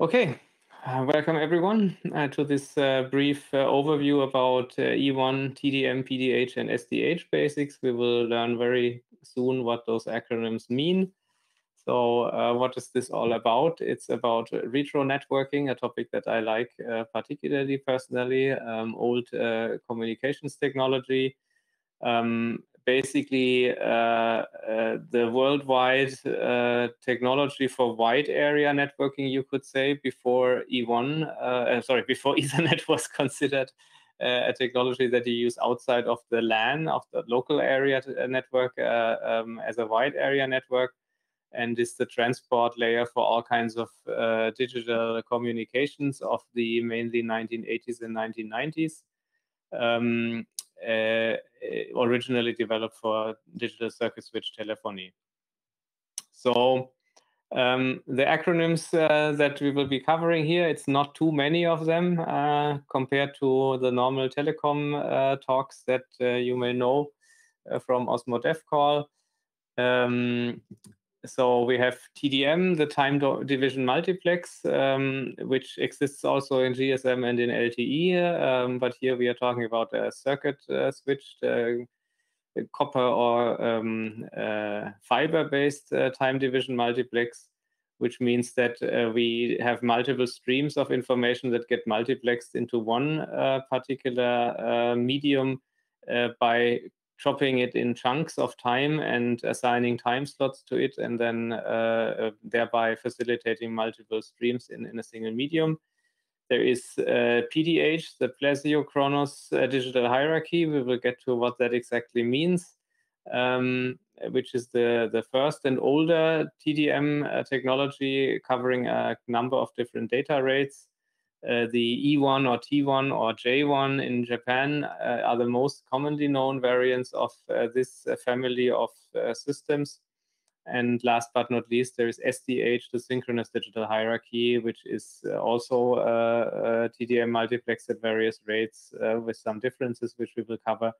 Okay, uh, welcome everyone uh, to this uh, brief uh, overview about uh, E1, TDM, PDH, and SDH basics. We will learn very soon what those acronyms mean. So uh, what is this all about? It's about retro networking, a topic that I like particularly personally, um, old communications technology. Um, basically uh, uh, the worldwide uh, technology for wide area networking, you could say, before E1, sorry, before Ethernet was considered a technology that you use outside of the LAN, of the local area network, um, as a wide area network and is the transport layer for all kinds of uh, digital communications of the mainly 1980s and 1990s. Um, originally developed for digital circuit switch telephony. So um, the acronyms uh, that we will be covering here, it's not too many of them uh, compared to the normal telecom uh, talks that uh, you may know uh, from Osmo DevCall. Um, so we have TDM, the time division multiplex, um, which exists also in GSM and in LTE. Um, but here we are talking about a circuit uh, switched uh, copper or um, uh, fiber-based uh, time division multiplex, which means that uh, we have multiple streams of information that get multiplexed into one uh, particular medium by chopping it in chunks of time and assigning time slots to it, and then uh, thereby facilitating multiple streams in, in a single medium. There is uh, PDH, the plesiochronous uh, digital hierarchy. We will get to what that exactly means, um, which is the, the first and older TDM uh, technology covering a number of different data rates. Uh, the E1 or T1 or J1 in Japan uh, are the most commonly known variants of uh, this family of systems. And last but not least, there is SDH, the synchronous digital hierarchy, which is also TDM multiplex at various rates with some differences, which we will cover.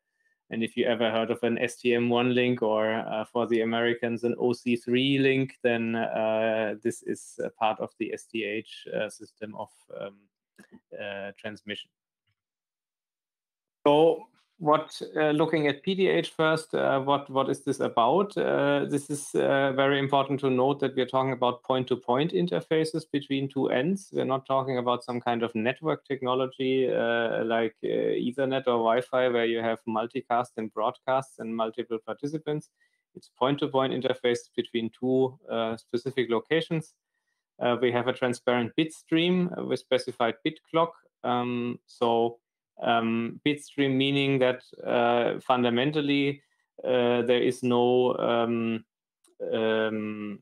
And if you ever heard of an STM1 link or uh, for the Americans an OC3 link, then uh, this is part of the SDH uh, system of um, uh, transmission. So what uh, looking at PDH first, uh, what what is this about? Uh, this is uh, very important to note that we're talking about point-to-point -point interfaces between two ends. We're not talking about some kind of network technology uh, like Ethernet or Wi-Fi, where you have multicast and broadcasts and multiple participants. It's point-to-point -point interface between two specific locations. Uh, we have a transparent bit stream with specified bit clock. Um, so um, bit stream meaning that uh, fundamentally uh, there is no um, um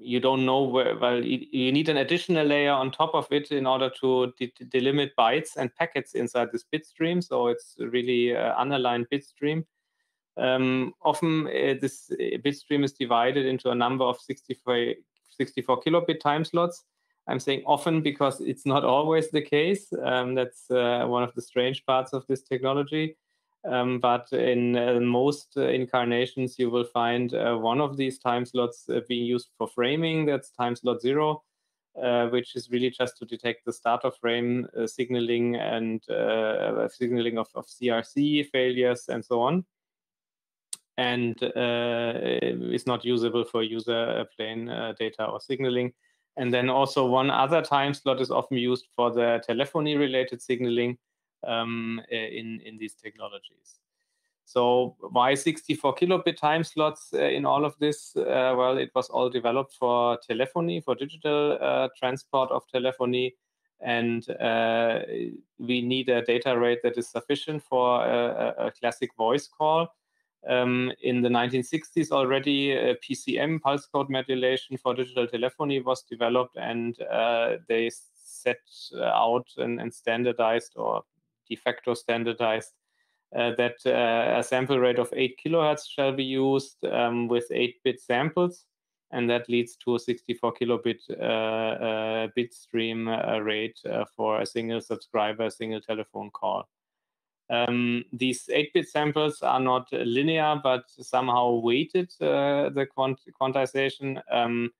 you don't know where well you need an additional layer on top of it in order to de delimit bytes and packets inside this bit stream so it's really uh, unaligned bit stream um, often uh, this bit stream is divided into a number of 64 64 kilobit time slots. I'm saying often because it's not always the case. Um, that's uh, one of the strange parts of this technology. Um, but in uh, most uh, incarnations, you will find uh, one of these time slots uh, being used for framing. That's time slot zero, uh, which is really just to detect the starter frame signaling and signaling of, of CRC failures and so on and uh, is not usable for user plane uh, data or signaling. And then also one other time slot is often used for the telephony related signaling um, in, in these technologies. So why 64 kilobit time slots uh, in all of this? Uh, well, it was all developed for telephony, for digital uh, transport of telephony. And uh, we need a data rate that is sufficient for a, a classic voice call. Um, in the 1960s already, uh, PCM, pulse code modulation for digital telephony, was developed, and uh, they set uh, out and, and, standardized or de facto standardized uh, that uh, a sample rate of 8 kilohertz shall be used um, with 8 bit samples, and that leads to a 64 kilobit uh, bit stream rate for a single subscriber, a single telephone call. Um, these 8-bit samples are not linear, but somehow weighted, uh, the quant quantization. Um,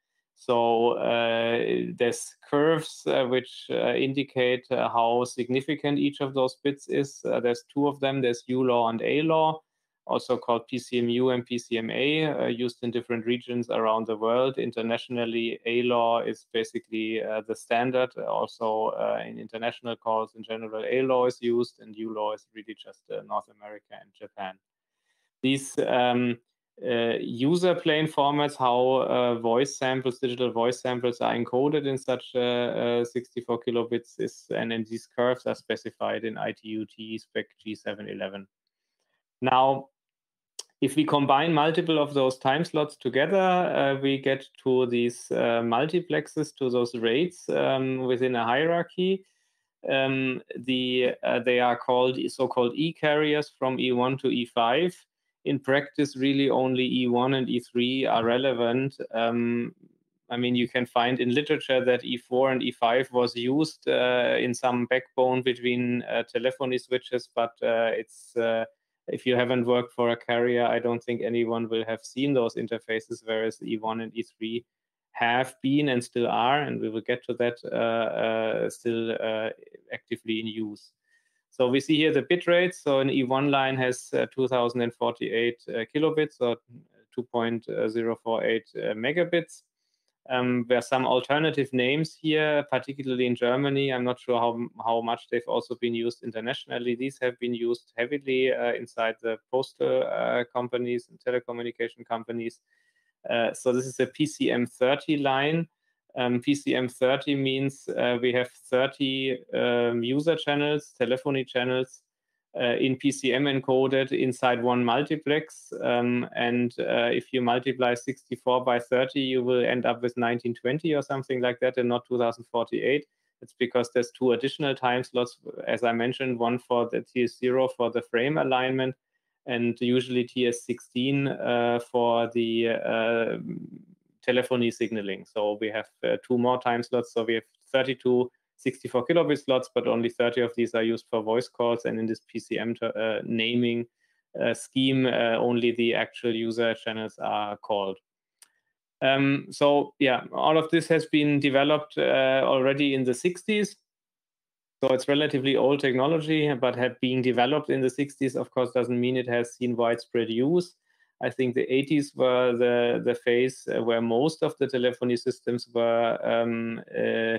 So uh, there's curves uh, which uh, indicate uh, how significant each of those bits is. Uh, there's two of them. There's U law and A law, also called PCMU and PCMA, uh, used in different regions around the world. Internationally, A law is basically the standard. Also, in international calls in general, A law is used, and U law is really just North America and Japan. These um, uh, user plane formats, how uh, voice samples, digital voice samples are encoded in such uh, 64 kilobits is, and these curves are specified in ITU-T spec G711. Now, if we combine multiple of those time slots together, uh, we get to these uh, multiplexes, to those rates um, within a hierarchy. Um, the, uh, they are called so-called E-carriers from E1 to E5 in practice, really only E1 and E3 are relevant. Um, I mean, you can find in literature that E4 and E5 was used uh, in some backbone between uh, telephony switches, but uh, it's if you haven't worked for a carrier, I don't think anyone will have seen those interfaces, whereas E1 and E3 have been and still are, and we will get to that, uh, uh, still actively in use. So we see here the bit rates. So an E1 line has uh, 2048 uh, kilobits or 2.048 uh, megabits. Um, there are some alternative names here, particularly in Germany. I'm not sure how, how much they've also been used internationally. These have been used heavily uh, inside the postal uh, companies and telecommunication companies. Uh, so this is a PCM30 line. Um, PCM30 means uh, we have 30 um, user channels, telephony channels uh, in PCM encoded inside one multiplex. Um, and uh, if you multiply 64 by 30, you will end up with 1920 or something like that and not 2048. It's because there's two additional time slots, as I mentioned, one for the TS0 for the frame alignment and usually TS16 uh, for the uh, telephony signaling. So we have uh, two more time slots. So we have 32 64 kilobit slots, but only 30 of these are used for voice calls. And in this PCM uh, naming uh, scheme, uh, only the actual user channels are called. Um, so yeah, all of this has been developed already in the 60s. So it's relatively old technology, but been developed in the 60s, of course, doesn't mean it has seen widespread use. I think the 80s were the, the phase where most of the telephony systems were um, uh,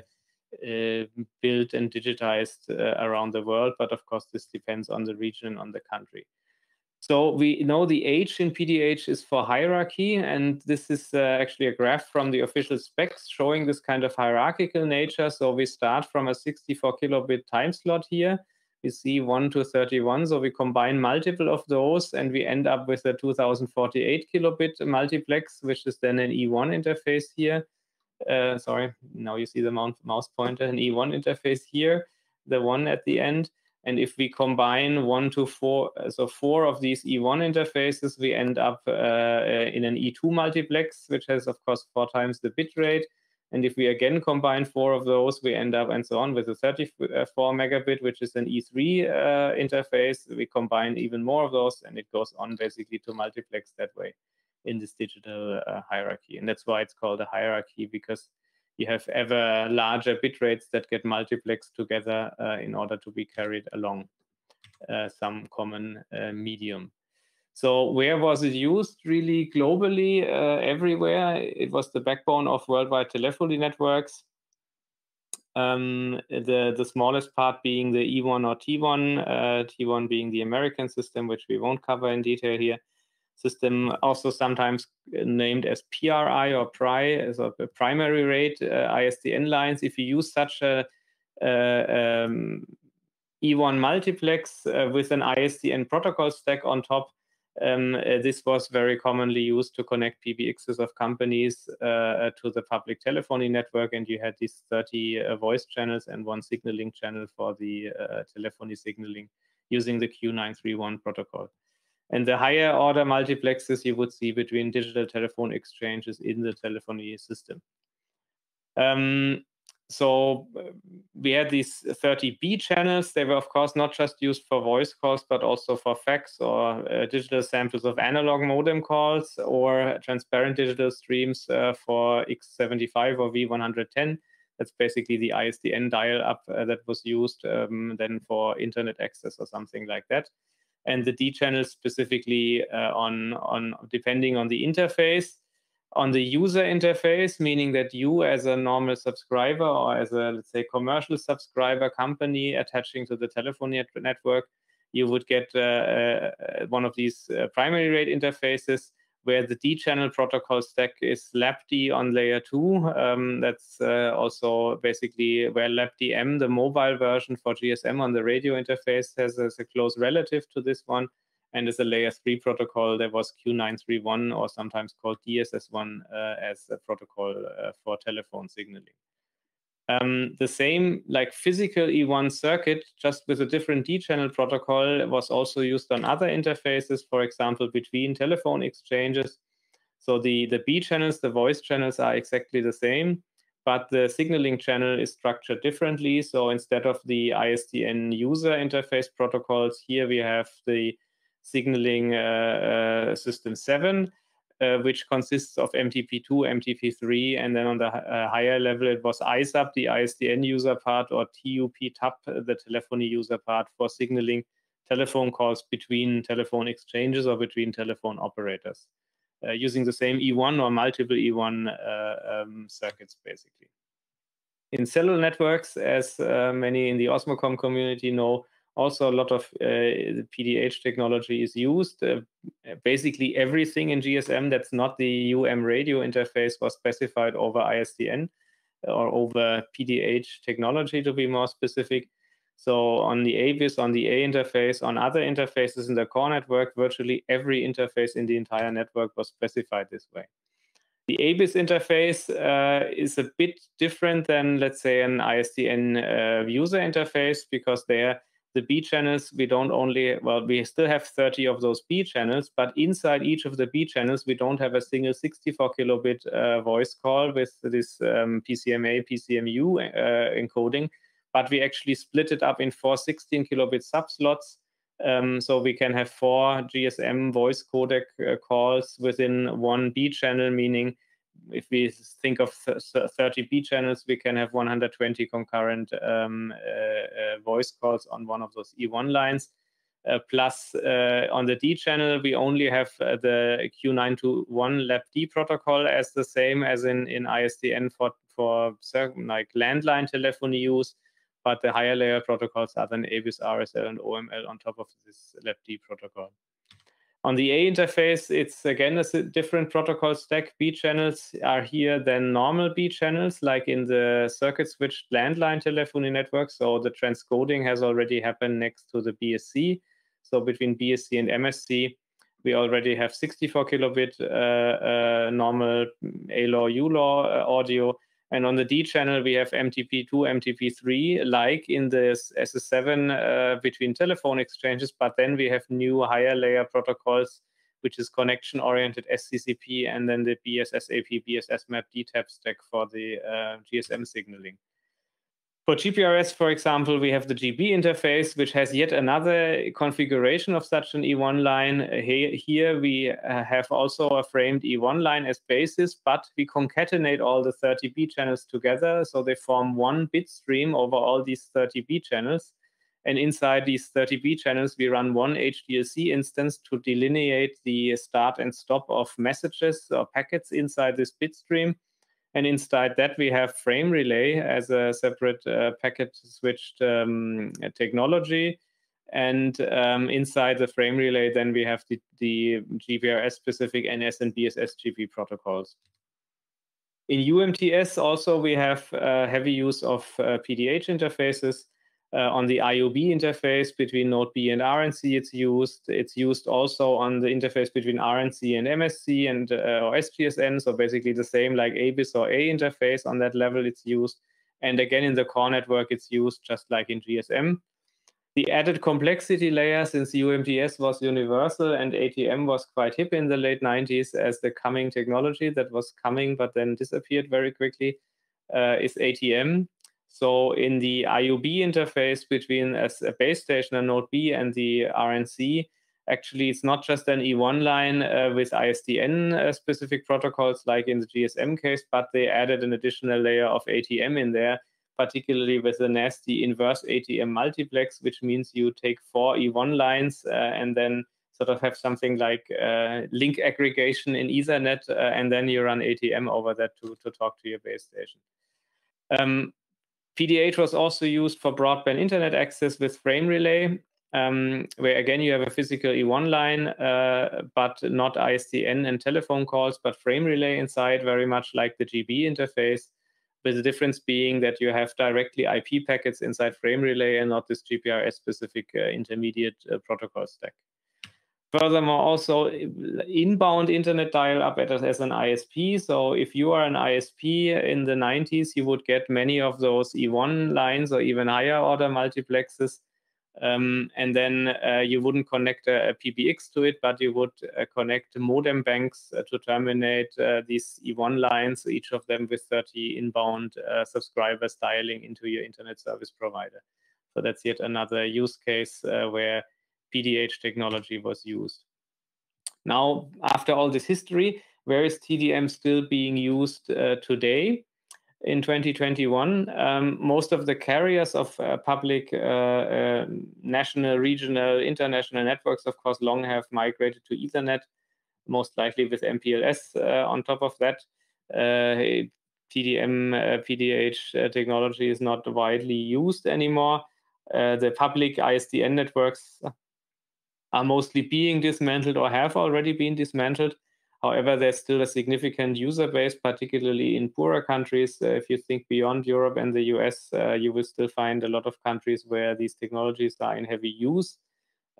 built and digitized uh, around the world. But of course, this depends on the region and on the country. So we know the H in PDH is for hierarchy, and this is uh, actually a graph from the official specs showing this kind of hierarchical nature. So we start from a 64 kilobit time slot here, we see 1 to 31. So we combine multiple of those and we end up with a 2048 kilobit multiplex, which is then an E1 interface here. Uh, sorry, now you see the mouse pointer, an E1 interface here, the one at the end. And if we combine one to four, so four of these E1 interfaces, we end up uh, in an E2 multiplex, which has, of course, four times the bit rate. And if we again combine four of those, we end up and so on with a 34 megabit, which is an E3 uh, interface. We combine even more of those, and it goes on basically to multiplex that way in this digital uh, hierarchy. And that's why it's called a hierarchy because you have ever larger bit rates that get multiplexed together uh, in order to be carried along uh, some common uh, medium. So where was it used? Really globally, uh, everywhere. It was the backbone of worldwide telephony networks. Um, the the smallest part being the E1 or T1, uh, T1 being the American system, which we won't cover in detail here. System also sometimes named as PRI or PRI, as a primary rate uh, ISDN lines. If you use such a uh, um, E1 multiplex uh, with an ISDN protocol stack on top, um, uh, this was very commonly used to connect PBXs of companies uh, to the public telephony network, and you had these 30 uh, voice channels and one signaling channel for the uh, telephony signaling using the Q931 protocol. And the higher order multiplexes you would see between digital telephone exchanges in the telephony system. Um, so uh, we had these 30 B channels. They were, of course, not just used for voice calls, but also for fax or uh, digital samples of analog modem calls or transparent digital streams uh, for X75 or V110. That's basically the ISDN dial up uh, that was used um, then for internet access or something like that. And the D channel specifically uh, on, on depending on the interface on the user interface, meaning that you, as a normal subscriber or as a, let's say, commercial subscriber company attaching to the telephone net network, you would get uh, uh, one of these uh, primary rate interfaces where the D channel protocol stack is LAPD on layer two. Um, that's uh, also basically where LAPDm, the mobile version for GSM on the radio interface, has, has a close relative to this one and as a layer 3 protocol, there was Q931 or sometimes called DSS1 uh, as a protocol uh, for telephone signaling. Um, the same like physical E1 circuit, just with a different D-channel protocol, was also used on other interfaces, for example, between telephone exchanges. So the, the B channels, the voice channels are exactly the same, but the signaling channel is structured differently. So instead of the ISDN user interface protocols, here we have the signaling uh, uh, system 7, uh, which consists of MTP2, MTP3, and then on the higher level, it was ISUP, the ISDN user part, or TUP-TAP, the telephony user part for signaling telephone calls between telephone exchanges or between telephone operators uh, using the same E1 or multiple E1 uh, um, circuits, basically. In cellular networks, as uh, many in the Osmocom community know, also a lot of uh, PDH technology is used. Uh, basically, everything in GSM that's not the UM radio interface was specified over ISDN or over PDH technology, to be more specific. So on the ABIS, on the A interface, on other interfaces in the core network, virtually every interface in the entire network was specified this way. The ABIS interface uh, is a bit different than, let's say, an ISDN uh, user interface because there the B channels, we don't only, well, we still have 30 of those B channels, but inside each of the B channels, we don't have a single 64 kilobit uh, voice call with this um, PCMA, PCMU uh, encoding, but we actually split it up in four 16 kilobit subslots. Um, so we can have four GSM voice codec uh, calls within one B channel, meaning if we think of 30 B channels, we can have 120 concurrent um, uh, uh, voice calls on one of those E1 lines. Uh, plus, uh, on the D channel, we only have uh, the Q921 LAPD protocol as the same as in, in ISDN for, for certain, like landline telephony use, but the higher layer protocols are then ABIS, RSL, and OML on top of this LAPD protocol. On the A interface, it's again a different protocol stack. B channels are here than normal B channels, like in the circuit switched landline telephony network. So the transcoding has already happened next to the BSC. So between BSC and MSC, we already have 64 kilobit uh, uh, normal A-law, U-law uh, audio. And on the D channel, we have MTP2, MTP3, like in the SS7 uh, between telephone exchanges, but then we have new higher layer protocols, which is connection oriented SCCP, and then the BSSAP, BSS map DTAP stack for the uh, GSM signaling. For GPRS, for example, we have the GB interface, which has yet another configuration of such an E1 line. Here we uh, have also a framed E1 line as basis, but we concatenate all the 30B channels together. So they form one bit stream over all these 30B channels. And inside these 30B channels, we run one HDLC instance to delineate the start and stop of messages or packets inside this bit stream. And inside that, we have frame relay as a separate uh, packet switched um, technology. And um, inside the frame relay, then we have the, the GPRS specific NS and BSS GP protocols. In UMTS, also, we have uh, heavy use of uh, PDH interfaces. Uh, on the IUB interface between Node B and RNC, it's used. It's used also on the interface between RNC and MSC and uh, or SGSN. So basically the same like ABIS or A interface on that level. It's used, and again in the core network, it's used just like in GSM. The added complexity layer, since UMTS was universal and ATM was quite hip in the late 90s as the coming technology that was coming but then disappeared very quickly, uh, is ATM So in the IUB interface between a, a base station, a node B, and the RNC, actually it's not just an E1 line uh, with ISDN uh, specific protocols like in the GSM case, but they added an additional layer of ATM in there, particularly with the nasty inverse ATM multiplex, which means you take four E1 lines uh, and then sort of have something like uh, link aggregation in Ethernet, uh, and then you run ATM over that to, to talk to your base station. Um, PDH was also used for broadband internet access with frame relay, um, where again you have a physical E1 line, uh, but not ISDN and telephone calls, but frame relay inside, very much like the GB interface, with the difference being that you have directly IP packets inside frame relay and not this GPRS specific uh, intermediate uh, protocol stack. Furthermore, also inbound internet dial-up as an ISP. So if you are an ISP in the 90s, you would get many of those E1 lines or even higher order multiplexes. Um, and then uh, you wouldn't connect a, a, PBX to it, but you would uh, connect modem banks uh, to terminate uh, these E1 lines, each of them with 30 inbound uh, subscribers dialing into your internet service provider. So that's yet another use case uh, where PDH technology was used. Now, after all this history, where is TDM still being used uh, today? In 2021, um, most of the carriers of uh, public, uh, uh national, regional, international networks, of course, long have migrated to Ethernet, most likely with MPLS uh, on top of that. TDM, PDH technology is not widely used anymore. the public ISDN networks are mostly being dismantled or have already been dismantled. However, there's still a significant user base, particularly in poorer countries. Uh, if you think beyond Europe and the US, uh, you will still find a lot of countries where these technologies are in heavy use.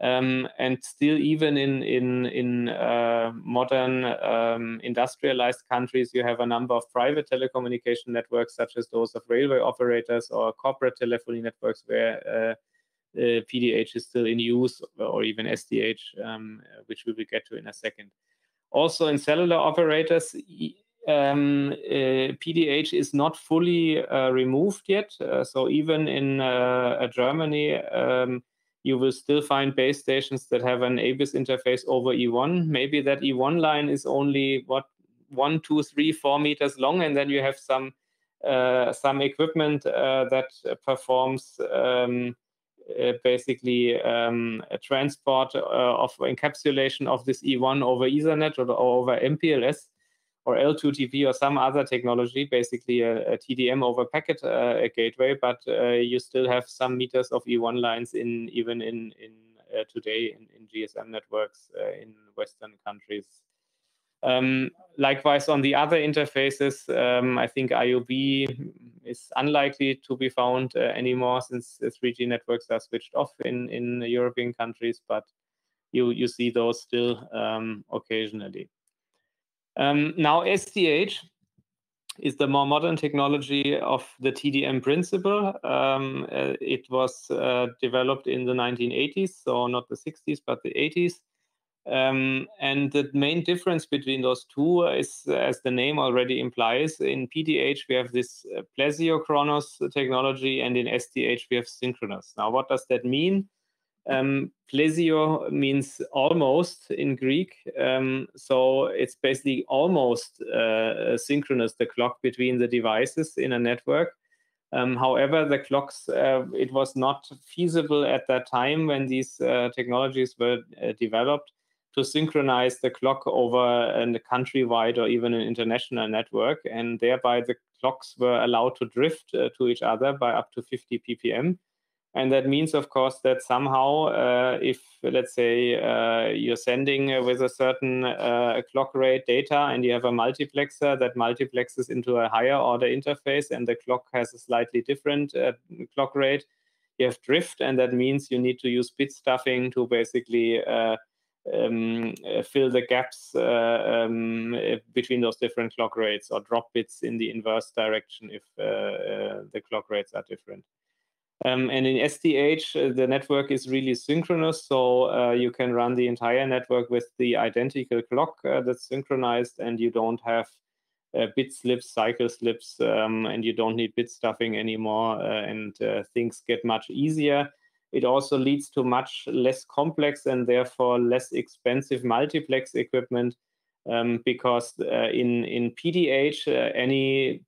Um, and still, even in in in uh, modern um, industrialized countries, you have a number of private telecommunication networks, such as those of railway operators or corporate telephony networks, where uh, PDH is still in use, or even SDH, um, which we will get to in a second. Also, in cellular operators, um, uh, PDH is not fully uh, removed yet. Uh, so even in uh, Germany, um, you will still find base stations that have an ABIS interface over E1. Maybe that E1 line is only what one, two, three, four meters long, and then you have some uh, some equipment uh, that performs um, uh, basically um, a transport uh, of encapsulation of this E1 over Ethernet or, or over MPLS or L2TP or some other technology, basically a, a TDM over packet uh, gateway, but uh, you still have some meters of E1 lines in even in in uh, today in, in, GSM networks uh, in Western countries. Um, likewise, on the other interfaces, um, I think IUB is unlikely to be found uh, anymore since 3G networks are switched off in, in European countries, but you, you see those still um, occasionally. Um, now, SDH is the more modern technology of the TDM principle. Um, uh, it was uh, developed in the 1980s, so not the 60s, but the 80s. Um, and the main difference between those two is, as the name already implies, in PDH we have this uh, plesiochronous technology, and in SDH we have synchronous. Now, what does that mean? Um, plesio means almost in Greek, um, so it's basically almost uh, synchronous, the clock between the devices in a network. Um, however, the clocks, uh, it was not feasible at that time when these uh, technologies were uh, developed to synchronize the clock over a countrywide or even an international network. And thereby the clocks were allowed to drift uh, to each other by up to 50 ppm. And that means, of course, that somehow, uh, if let's say uh, you're sending uh, with a certain uh, clock rate data and you have a multiplexer that multiplexes into a higher order interface and the clock has a slightly different uh, clock rate, you have drift. And that means you need to use bit stuffing to basically um, uh, fill the gaps uh, um, uh, between those different clock rates or drop bits in the inverse direction if the clock rates are different. Um, and in SDH, uh, the network is really synchronous, so uh, you can run the entire network with the identical clock uh, that's synchronized, and you don't have uh, bit slips, cycle slips, um, and you don't need bit stuffing anymore, uh, and uh, things get much easier. It also leads to much less complex and therefore less expensive multiplex equipment um, because uh, in in PDH uh, any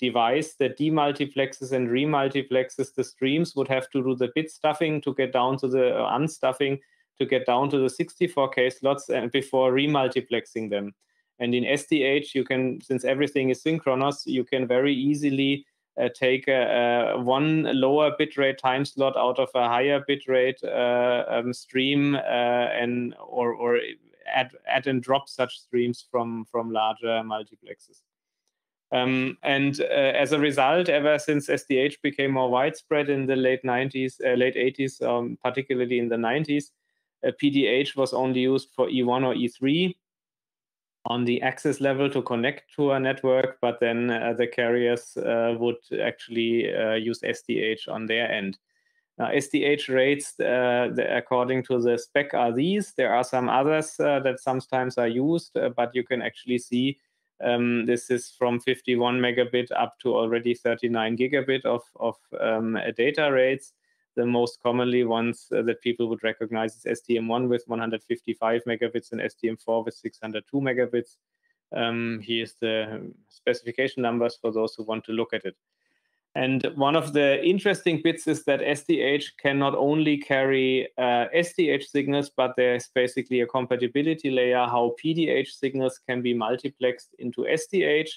device that demultiplexes and remultiplexes the streams would have to do the bit stuffing to get down to the uh, unstuffing to get down to the 64k slots and before remultiplexing them. And in SDH, you can, since everything is synchronous, you can very easily uh, take a, a one lower bitrate time slot out of a higher bitrate uh, um, stream uh, and or or add add and drop such streams from from larger multiplexes. Um, and uh, as a result, ever since SDH became more widespread in the late 90s, uh, late 80s, um, particularly in the 90s, uh, PDH was only used for E1 or E3 on the access level to connect to a network, but then uh, the carriers uh, would actually uh, use SDH on their end. Now, SDH rates, uh, the, according to the spec, are these. There are some others uh, that sometimes are used, uh, but you can actually see um, this is from 51 megabit up to already 39 gigabit of, of um, data rates. The most commonly ones uh, that people would recognize is STM1 with 155 megabits and STM4 with 602 megabits. Um, here's the specification numbers for those who want to look at it. And one of the interesting bits is that SDH can not only carry uh, SDH signals, but there's basically a compatibility layer how PDH signals can be multiplexed into SDH.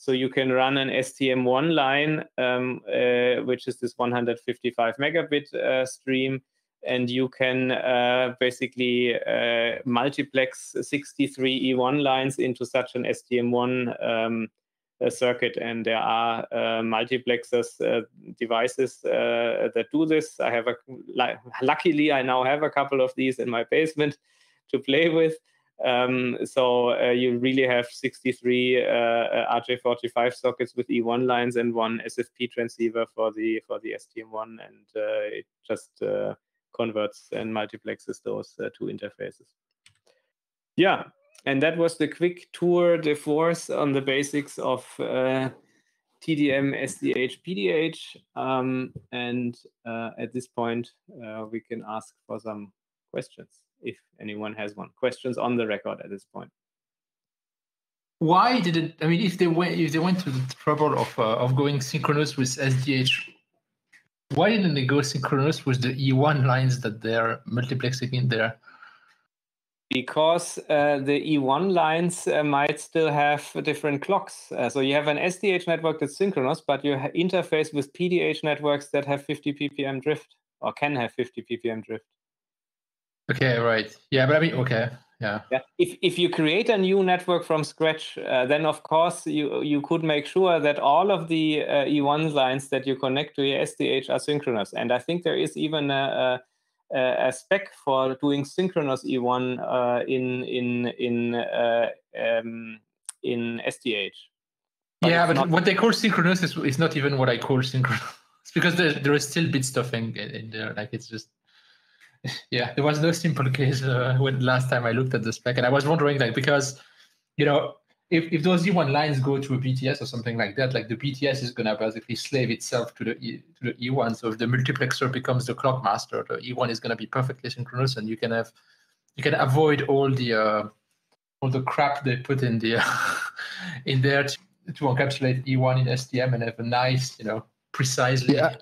So you can run an STM1 line, um, uh, which is this 155 megabit uh, stream, and you can uh, basically uh, multiplex 63 E1 lines into such an STM1 um, circuit. And there are uh, multiplexers uh, devices uh, that do this. I have a luckily I now have a couple of these in my basement to play with. Um, so uh, you really have 63 uh, RJ45 sockets with E1 lines and one SFP transceiver for the for the STM1, and uh, it just converts and multiplexes those two interfaces. Yeah, and that was the quick tour de force on the basics of uh, TDM, SDH, PDH. Um, and uh, at this point, uh, we can ask for some questions if anyone has one. Questions on the record at this point. Why did it? I mean, if they went, if they went to the trouble of uh, of going synchronous with SDH, why didn't they go synchronous with the E1 lines that they're multiplexing in there? because uh, the E1 lines uh, might still have different clocks. Uh, so you have an SDH network that's synchronous, but you interface with PDH networks that have 50 ppm drift or can have 50 ppm drift. Okay, right. Yeah, but I mean, okay, yeah. Yeah. If if you create a new network from scratch, uh, then of course you you could make sure that all of the uh, E1 lines that you connect to your SDH are synchronous. And I think there is even a, a a spec for doing synchronous E1 uh, in in in uh, um, in SDH. But yeah, but not... what they call synchronous is, is not even what I call synchronous because there, there is still bit stuffing in there. Like it's just yeah, there was no simple case uh, when last time I looked at the spec, and I was wondering like because you know if, if those E1 lines go to a BTS or something like that, like the BTS is gonna basically slave itself to the e, to the E1. So if the multiplexer becomes the clock master, the E1 is gonna be perfectly synchronous, and you can have you can avoid all the uh, all the crap they put in the in there to, to encapsulate E1 in STM and have a nice, you know, precisely. Yeah.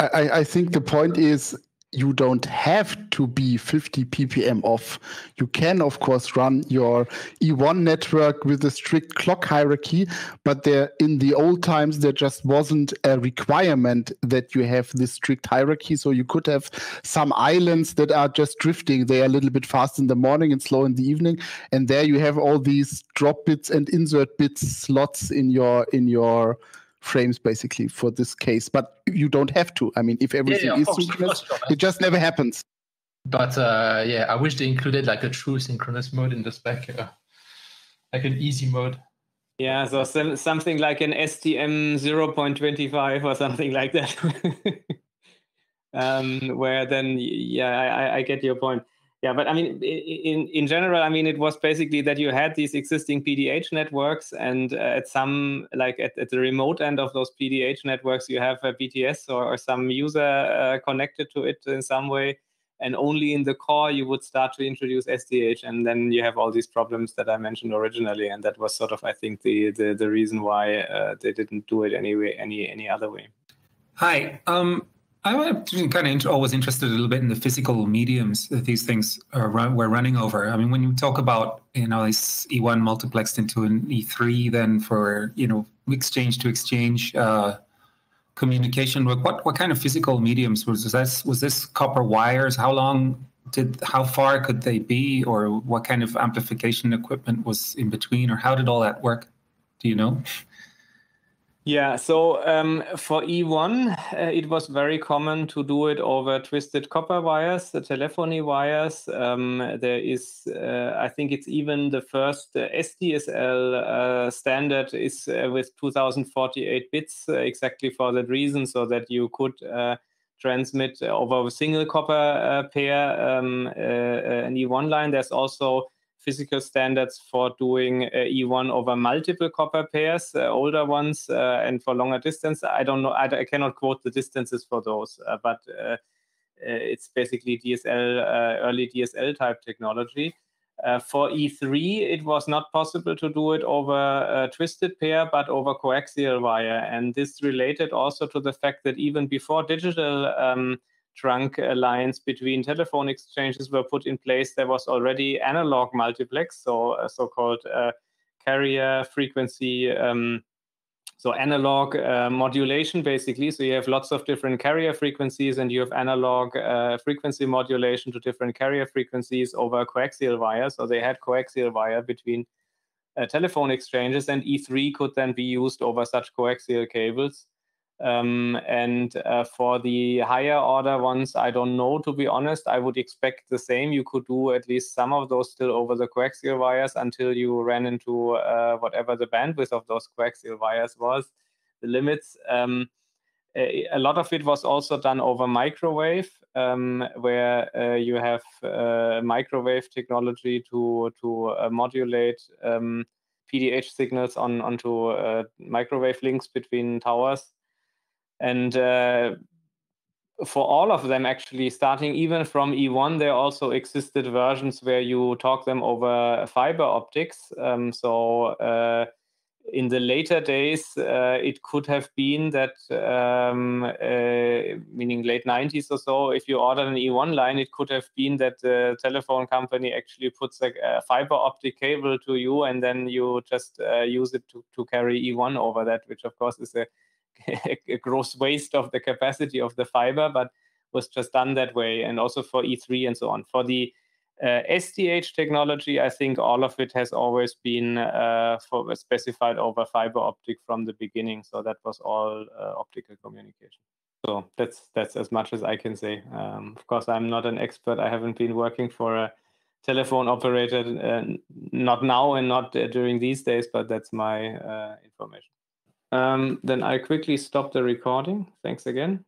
I, I think the point is you don't have to be 50 ppm off. You can, of course, run your E1 network with a strict clock hierarchy, but there in the old times there just wasn't a requirement that you have this strict hierarchy. So you could have some islands that are just drifting. They are a little bit fast in the morning and slow in the evening, and there you have all these drop bits and insert bits slots in your in your frames basically for this case. But you don't have to. I mean, if everything yeah, yeah, is course, synchronous, course, it just never happens. But uh, yeah, I wish they included like a true synchronous mode in the spec, uh, like an easy mode. Yeah, so some, something like an STM 0.25 or something like that. um, where then, yeah, I, I get your point. Yeah, but I mean, in in general, I mean, it was basically that you had these existing PDH networks, and uh, at some like at, at the remote end of those PDH networks, you have a BTS or, or some user uh, connected to it in some way, and only in the core you would start to introduce SDH, and then you have all these problems that I mentioned originally, and that was sort of I think the the, the reason why uh, they didn't do it anyway any any other way. Hi. Um, I'm kind of always interested a little bit in the physical mediums that these things are run, we're running over. I mean, when you talk about you know this E1 multiplexed into an E3, then for you know exchange to exchange uh, communication, what what kind of physical mediums was this? Was this copper wires? How long did how far could they be, or what kind of amplification equipment was in between, or how did all that work? Do you know? Yeah, so um, for E1, uh, it was very common to do it over twisted copper wires, the telephony wires. Um, there is, uh, I think it's even the first uh, SDSL uh, standard is uh, with 2048 bits, uh, exactly for that reason, so that you could transmit over a single copper pair um, an E1 line. There's also physical standards for doing uh, E1 over multiple copper pairs, uh, older ones, uh, and for longer distance. I don't know. I, I cannot quote the distances for those, but it's basically DSL, early DSL type technology. Uh, for E3, it was not possible to do it over twisted pair, but over coaxial wire. And this related also to the fact that even before digital um, trunk lines between telephone exchanges were put in place, there was already analog multiplex, so uh, so-called uh, carrier frequency. Um, so analog uh, modulation, basically. So you have lots of different carrier frequencies, and you have analog uh, frequency modulation to different carrier frequencies over coaxial wire. So they had coaxial wire between uh, telephone exchanges, and E3 could then be used over such coaxial cables. Um, and uh, for the higher order ones, I don't know, to be honest. I would expect the same. You could do at least some of those still over the coaxial wires until you ran into uh, whatever the bandwidth of those coaxial wires was, the limits. Um, a lot of it was also done over microwave, um, where uh, you have uh, microwave technology to to uh, modulate PDH um, signals on onto uh, microwave links between towers and uh, for all of them actually starting even from e1 there also existed versions where you talk them over fiber optics. Um, so uh, in the later days uh, it could have been that um, uh, meaning late 90s or so if you ordered an e1 line it could have been that the telephone company actually puts a, a fiber optic cable to you and then you just uh, use it to, to carry e1 over that which of course is a a gross waste of the capacity of the fiber, but was just done that way, and also for E3 and so on. For the uh, SDH technology, I think all of it has always been uh, for, specified over fiber optic from the beginning. So that was all uh, optical communication. So that's that's as much as I can say. Um, of course, I'm not an expert. I haven't been working for a telephone operator, uh, not now and not uh, during these days, but that's my uh, information. Um, then I quickly stop the recording. Thanks again.